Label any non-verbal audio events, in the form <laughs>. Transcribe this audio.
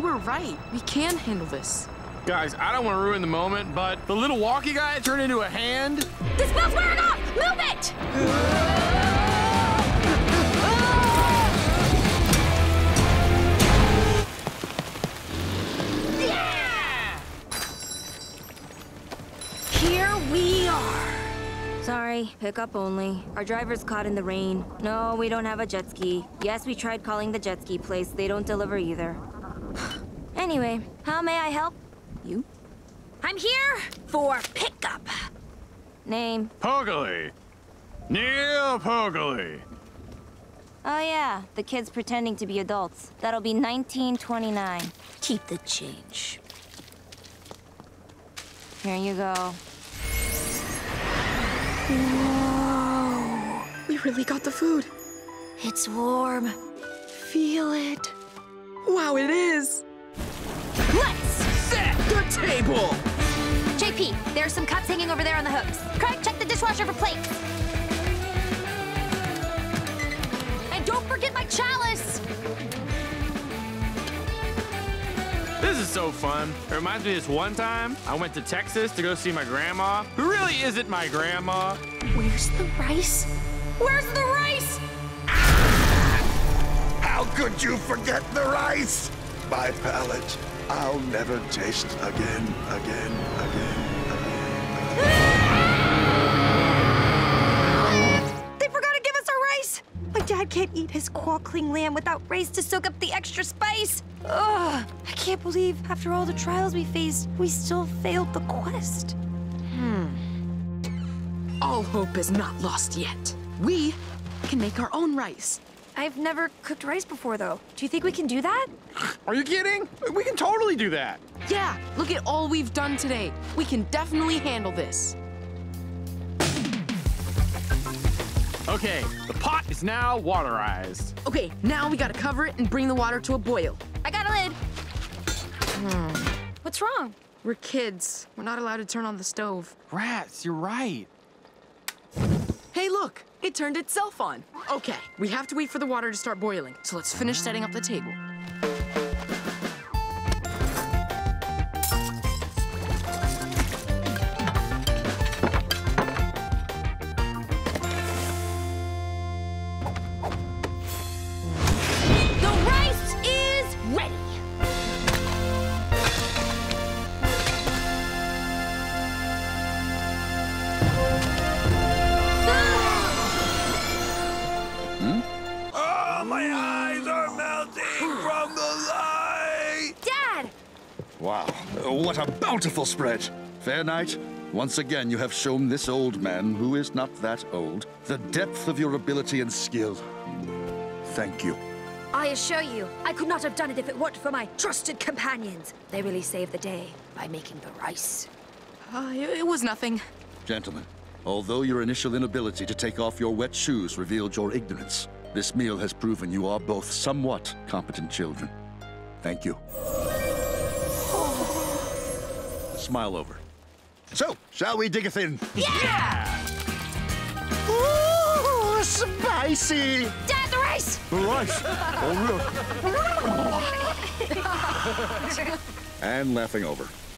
right. We can handle this. Guys, I don't want to ruin the moment, but the little walkie guy turned into a hand. This bell's wearing off! Move it! Here we are. Sorry, pickup only. Our driver's caught in the rain. No, we don't have a jet ski. Yes, we tried calling the jet ski place. They don't deliver either. Anyway, how may I help? You? I'm here for pickup. Name? Pokoly. Neil Pokoly. Oh yeah, the kids pretending to be adults. That'll be 1929. Keep the change. Here you go. We really got the food. It's warm. Feel it. Wow, it is. Let's Set the table. JP, there are some cups hanging over there on the hooks. Craig, check the dishwasher for plates. And don't forget my chalice. This is so fun. It reminds me of this one time I went to Texas to go see my grandma, who really isn't my grandma. Where's the rice? Where's the rice? How could you forget the rice? My palate, I'll never taste again, again, again, again. They forgot to give us our rice. My dad can't eat his quackling lamb without rice to soak up the extra spice. Ugh, I can't believe after all the trials we faced, we still failed the quest. Hmm. All hope is not lost yet. We can make our own rice. I've never cooked rice before, though. Do you think we can do that? <sighs> Are you kidding? We can totally do that. Yeah, look at all we've done today. We can definitely handle this. Okay, the pot is now waterized. Okay, now we gotta cover it and bring the water to a boil. I got a lid. Hmm. What's wrong? We're kids. We're not allowed to turn on the stove. Rats, you're right. Look! It turned itself on. Okay, we have to wait for the water to start boiling, so let's finish setting up the table. My eyes are melting from the light! Dad, Wow, what a bountiful spread. Fair Knight, once again you have shown this old man, who is not that old, the depth of your ability and skill. Thank you. I assure you, I could not have done it if it weren't for my trusted companions. They really saved the day by making the rice. Uh, it, it was nothing. Gentlemen, although your initial inability to take off your wet shoes revealed your ignorance, this meal has proven you are both somewhat competent children. Thank you. Smile over. So, shall we dig a thin? Yeah! Ooh, spicy! Dad, the rice! Right. Oh, look. <laughs> and laughing over.